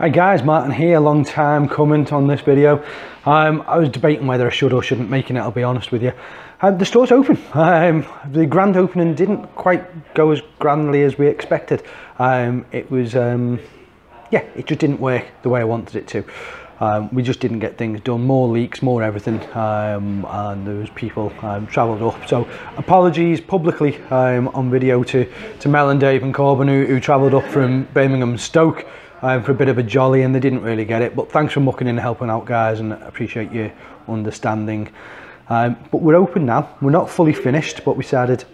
Hi guys, Martin here, long time comment on this video. Um, I was debating whether I should or shouldn't making it, I'll be honest with you. Um, the store's open. Um, the grand opening didn't quite go as grandly as we expected. Um, it was, um, yeah, it just didn't work the way I wanted it to. Um, we just didn't get things done, more leaks, more everything, and there was people travelled up. So apologies publicly on video to, to Mel and Dave and Corbin who, who travelled up from Birmingham Stoke um, for a bit of a jolly and they didn't really get it. But thanks for mucking in and helping out guys and appreciate your understanding. Um, but we're open now, we're not fully finished, but we decided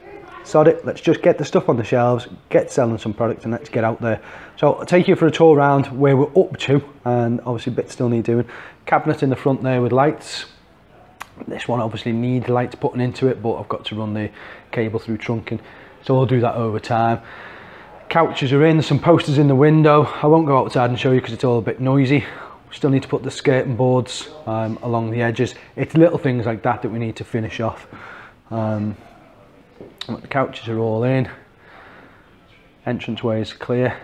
sod it, let's just get the stuff on the shelves, get selling some products and let's get out there. So I'll take you for a tour around where we're up to and obviously bits still need doing. Cabinet in the front there with lights. This one obviously needs lights putting into it but I've got to run the cable through trunking so I'll do that over time. Couches are in, some posters in the window. I won't go outside and show you because it's all a bit noisy. Still need to put the skirting boards um, along the edges. It's little things like that that we need to finish off. Um, the couches are all in. Entranceway is clear.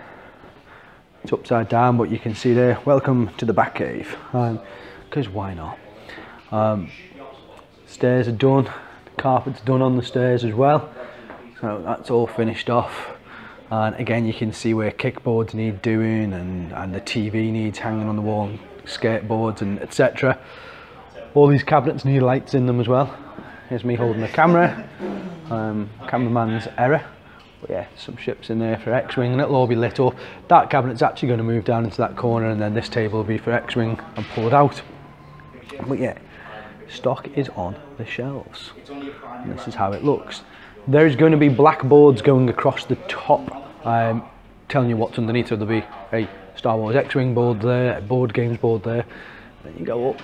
It's upside down, but you can see there, welcome to the back cave. Because um, why not? Um, stairs are done. The carpet's done on the stairs as well. So that's all finished off. And again, you can see where kickboards need doing and, and the TV needs hanging on the wall, and skateboards and etc. All these cabinets need lights in them as well. Here's me holding the camera um, cameraman's error. But yeah, some ships in there for X-Wing and it'll all be lit up. That cabinet's actually going to move down into that corner and then this table will be for X-Wing and pulled out. But yeah, stock is on the shelves. And this is how it looks. There's going to be blackboards going across the top, um, telling you what's underneath. So there'll be a Star Wars X-Wing board there, a board games board there. Then you go up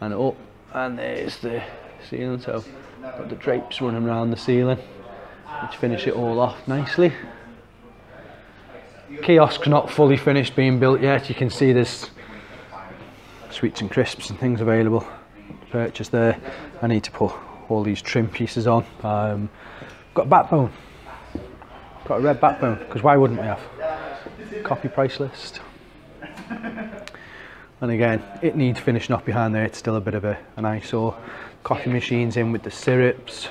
and up, and there's the ceiling. So Got the drapes running around the ceiling, which finish it all off nicely. Kiosk's not fully finished being built yet. You can see there's sweets and crisps and things available to purchase there. I need to put all these trim pieces on. Um, got a backbone. Got a red backbone, because why wouldn't we have? Copy price list. And again, it needs finishing off behind there. It's still a bit of a, an eyesore coffee machines in with the syrups.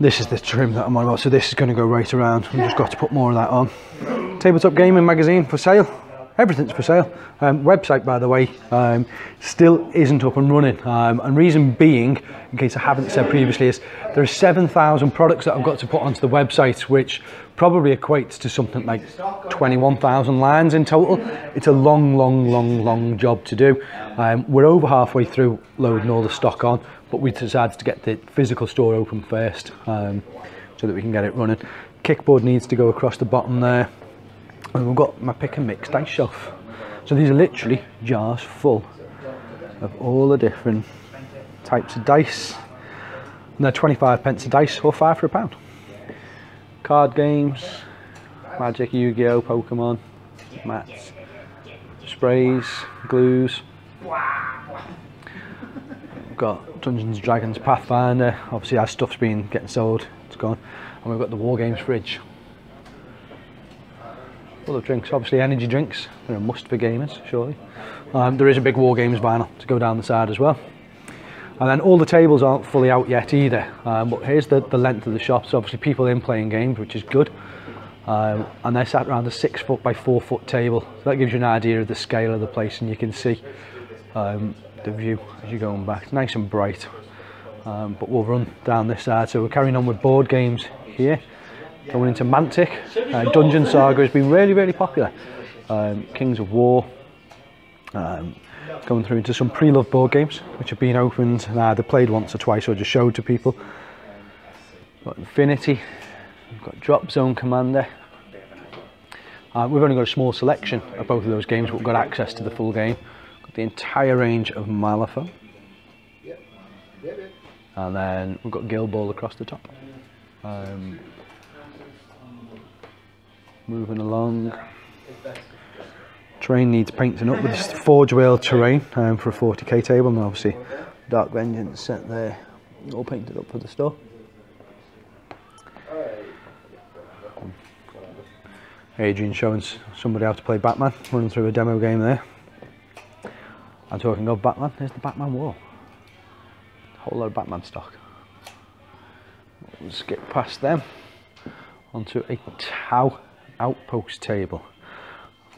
This is the trim that I'm on about, so this is going to go right around. I've just got to put more of that on. Tabletop Gaming magazine for sale. Everything's for sale. Um, website, by the way, um, still isn't up and running. Um, and reason being, in case I haven't said previously, is there are 7,000 products that I've got to put onto the website, which probably equates to something like 21,000 lines in total. It's a long, long, long, long job to do. Um, we're over halfway through loading all the stock on, but we decided to get the physical store open first um, so that we can get it running. Kickboard needs to go across the bottom there. And we've got my pick and mix dice shelf. So these are literally jars full of all the different types of dice. And they're 25 pence a dice or five for a pound card games, Magic, Yu-Gi-Oh, Pokemon, mats, sprays, glues. We've got Dungeons Dragons Pathfinder, obviously our stuff's been getting sold, it's gone. And we've got the War Games fridge. Of drinks, obviously energy drinks, they're a must for gamers, surely. Um, there is a big War Games vinyl to go down the side as well. And then all the tables aren't fully out yet either. Um, but here's the, the length of the shop. So obviously people in playing games, which is good. Um, and they're sat around a six foot by four foot table. So that gives you an idea of the scale of the place and you can see um, the view as you're going back. It's nice and bright. Um, but we'll run down this side. So we're carrying on with board games here. Going into Mantic. Uh, Dungeon Saga has been really, really popular. Um, Kings of War. Um, going through into some pre-loved board games which have been opened and either played once or twice or just showed to people. Got Infinity, we've got Drop Zone Commander. Uh, we've only got a small selection of both of those games, but we've got access to the full game. Got the entire range of Malifaux. And then we've got Guild Ball across the top. Um, moving along terrain needs painting up with this Forge World terrain um, for a 40k table and obviously Dark Vengeance set there all painted up for the store. Adrian showing somebody how to play Batman, running through a demo game there. I'm talking of Batman, there's the Batman wall. A Whole lot of Batman stock. We'll skip past them onto a Tau outpost table.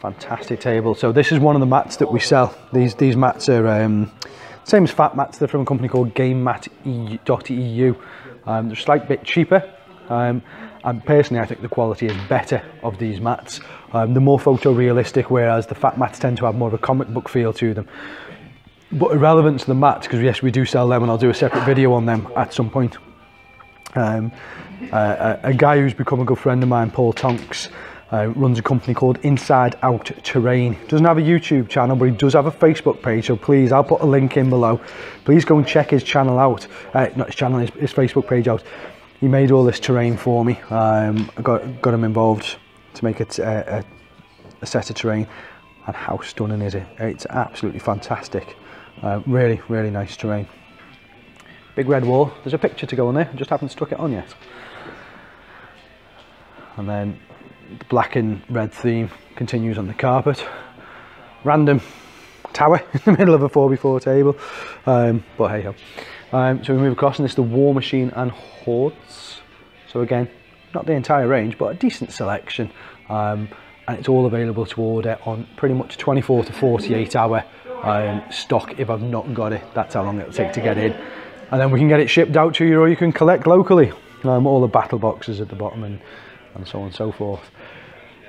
Fantastic table. So this is one of the mats that we sell. These these mats are um, same as fat mats. They're from a company called GameMat.eu. Um, they're a slight bit cheaper. Um, and personally, I think the quality is better of these mats. Um, they're more photorealistic, whereas the fat mats tend to have more of a comic book feel to them. But irrelevant to the mats, because yes, we do sell them, and I'll do a separate video on them at some point. Um, uh, a, guy who's become a good friend of mine, Paul Tonks, uh, runs a company called Inside Out Terrain. Doesn't have a YouTube channel, but he does have a Facebook page. So please, I'll put a link in below. Please go and check his channel out. Uh, not his channel, his, his, Facebook page out. He made all this terrain for me. Um, I got got him involved to make it a, a set of terrain. And how stunning is it? It's absolutely fantastic. Uh, really, really nice terrain. Big red wall. There's a picture to go on there. I just haven't stuck it on yet. And then the black and red theme continues on the carpet. Random tower in the middle of a 4x4 table. Um, but hey ho. Um, so we move across and this is the War Machine and Hordes. So again, not the entire range, but a decent selection. Um, and it's all available to order on pretty much 24 to 48 hour um, stock if I've not got it. That's how long it'll take to get in. And then we can get it shipped out to you or you can collect locally. Um, all the battle boxes at the bottom and, and so on and so forth.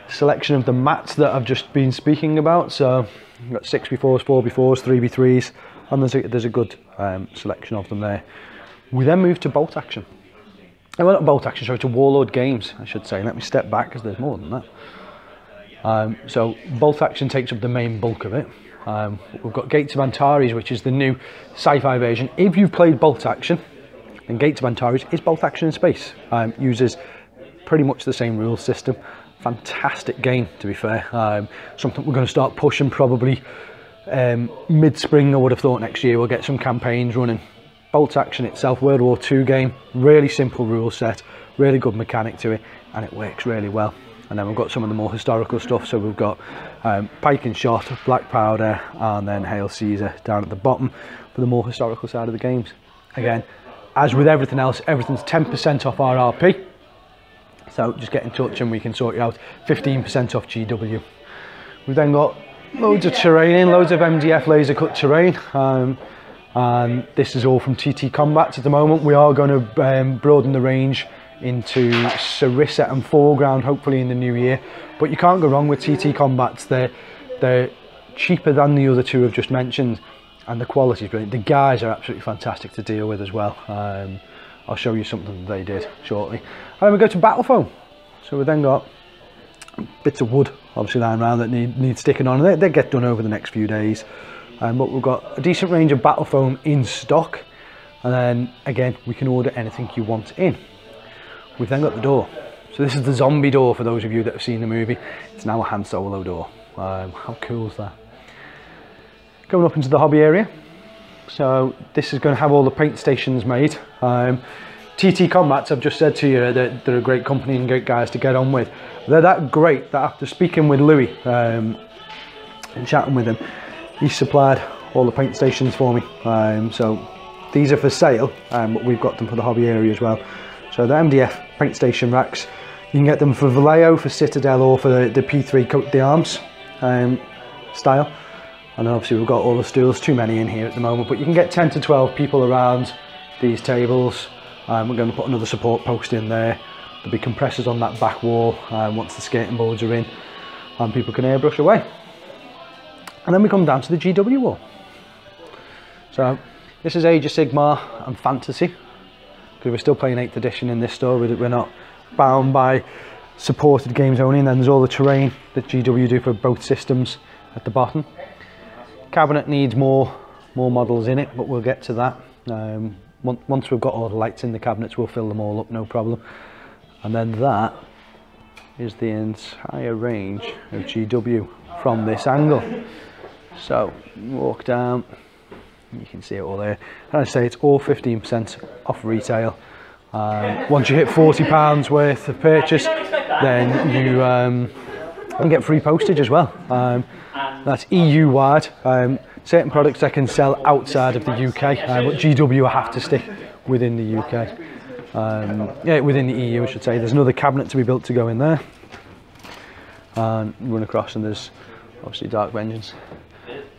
Selection of the mats that I've just been speaking about. So we've got 6x4s, 4x4s, 3x3s, and there's a, there's a good um, selection of them there. We then move to bolt action. And well, not bolt action, sorry, to Warlord Games, I should say. Let me step back because there's more than that. Um, so bolt action takes up the main bulk of it. Um, we've got Gates of Antares, which is the new sci-fi version. If you've played Bolt Action, then Gates of Antares is Bolt Action in space. Um, uses pretty much the same rule system. Fantastic game, to be fair. Um, something we're going to start pushing probably um, mid-spring, I would have thought next year. We'll get some campaigns running. Bolt Action itself, World War II game, really simple rule set, really good mechanic to it, and it works really well and then we've got some of the more historical stuff. So we've got um, pike and shot black powder and then hail caesar down at the bottom for the more historical side of the games. Again as with everything else everything's 10% off rrp so just get in touch and we can sort you out. 15% off gw we've then got loads of terrain in loads of mdf laser cut terrain. Um, and this is all from tt combats at the moment. We are going to um, broaden the range into Sarissa and 4Ground hopefully in the new year. But you can't go wrong with TT Combats. They're, they're cheaper than the other two I've just mentioned and the quality is brilliant. The guys are absolutely fantastic to deal with as well. Um, I'll show you something they did shortly. And then we go to battle foam. So we've then got bits of wood obviously lying around that need, need sticking on and they, they get done over the next few days. Um, but we've got a decent range of battle foam in stock and then again we can order anything you want in. We've then got the door. So this is the zombie door for those of you that have seen the movie. It's now a Han Solo door. Um, how cool is that? Going up into the hobby area. So this is going to have all the paint stations made. Um, TT Combats, I've just said to you, that they're a great company and great guys to get on with. They're that great that after speaking with Louis um, and chatting with him, he supplied all the paint stations for me. Um, so these are for sale, um, but we've got them for the hobby area as well. So the MDF paint station racks, you can get them for Vallejo, for Citadel or for the, the P3 Coat d'Arms um, style. And obviously we've got all the stools, too many in here at the moment, but you can get 10 to 12 people around these tables. Um, we're going to put another support post in there. There'll be compressors on that back wall um, once the skating boards are in and people can airbrush away. And then we come down to the GW wall. So this is Age of Sigmar and Fantasy because we're still playing 8th edition in this store. We're not bound by supported games only and then there's all the terrain that GW do for both systems at the bottom. Cabinet needs more more models in it but we'll get to that. Um, once we've got all the lights in the cabinets we'll fill them all up no problem. And then that is the entire range of GW from this angle. So walk down you can see it all there and I say it's all 15% off retail um, once you hit 40 pounds worth of purchase then you um, and get free postage as well. Um, that's EU wide. Um, certain products I can sell outside of the UK, uh, but GW I have to stick within the UK. Um, yeah, within the EU, I should say. There's another cabinet to be built to go in there. And run across, and there's obviously Dark Vengeance.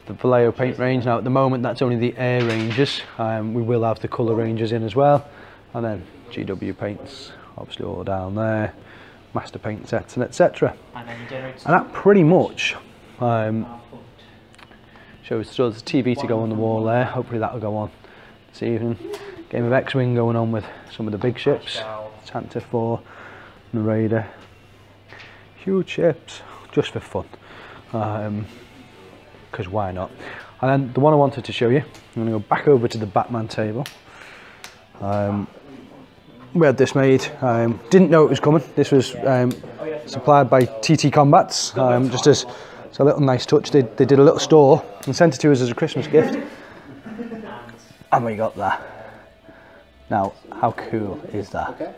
The Vallejo paint range. Now, at the moment, that's only the air ranges. Um, we will have the colour ranges in as well. And then GW paints, obviously all down there. Master paint sets and etc. And that pretty much um, shows so there's a TV to go on the wall there. Hopefully that'll go on this evening. Game of X-Wing going on with some of the big ships. Tantive 4, the Raider. Huge ships, just for fun. Because why not? And then the one I wanted to show you, I'm going to go back over to the Batman table. Um, we had this made. Um, didn't know it was coming. This was um, supplied by TT Combats, um, just as it's a little nice touch. They, they did a little store and sent it to us as a Christmas gift. And we got that. Now, how cool is that?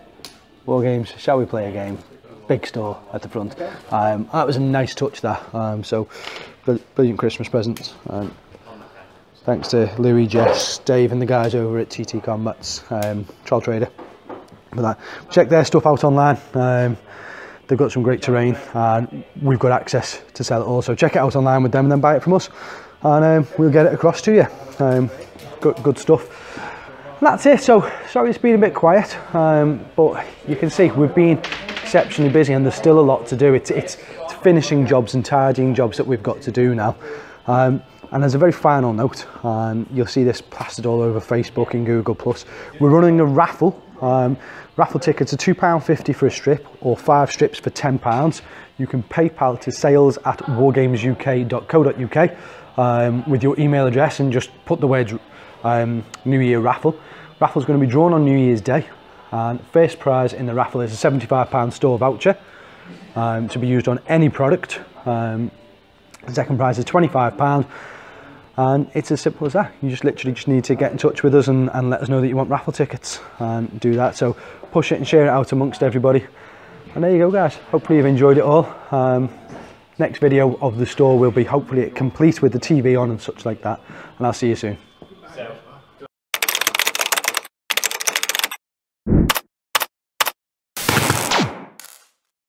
War games, shall we play a game? Big store at the front. Um, that was a nice touch there. Um, so, brilliant Christmas presents. Um, thanks to Louis, Jess, Dave and the guys over at TT Combats, um, Troll Trader for that. Check their stuff out online. Um, they've got some great terrain and we've got access to sell it all. So check it out online with them and then buy it from us and um, we'll get it across to you. Um, good, good stuff. And that's it. So sorry it's been a bit quiet, um, but you can see we've been exceptionally busy and there's still a lot to do. It's, it's finishing jobs and tidying jobs that we've got to do now. Um, and as a very final note, um, you'll see this plastered all over Facebook and Google+. Plus. We're running a raffle um, raffle tickets are £2.50 for a strip or five strips for £10. You can PayPal to sales at wargamesuk.co.uk um, with your email address and just put the words um, New Year raffle. Raffle's going to be drawn on New Year's Day and first prize in the raffle is a £75 store voucher um, to be used on any product. Um, the second prize is £25 and it's as simple as that. You just literally just need to get in touch with us and, and let us know that you want raffle tickets and do that. So push it and share it out amongst everybody. And there you go guys. Hopefully you've enjoyed it all. Um, next video of the store will be hopefully complete with the TV on and such like that. And I'll see you soon. So.